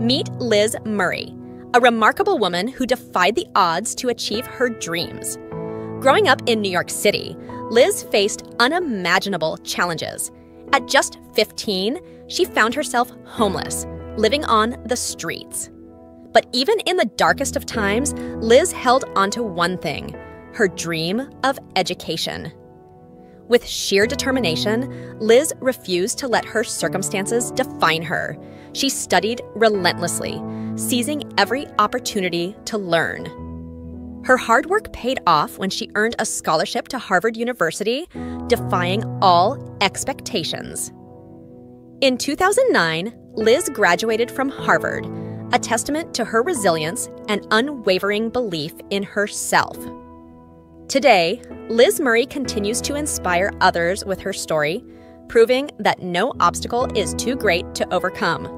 Meet Liz Murray, a remarkable woman who defied the odds to achieve her dreams. Growing up in New York City, Liz faced unimaginable challenges. At just 15, she found herself homeless, living on the streets. But even in the darkest of times, Liz held onto one thing her dream of education. With sheer determination, Liz refused to let her circumstances define her. She studied relentlessly, seizing every opportunity to learn. Her hard work paid off when she earned a scholarship to Harvard University, defying all expectations. In 2009, Liz graduated from Harvard, a testament to her resilience and unwavering belief in herself. Today, Liz Murray continues to inspire others with her story, proving that no obstacle is too great to overcome.